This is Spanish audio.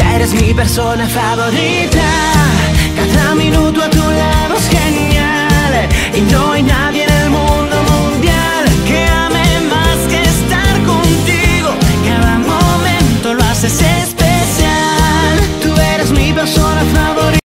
eres mi persona favorita.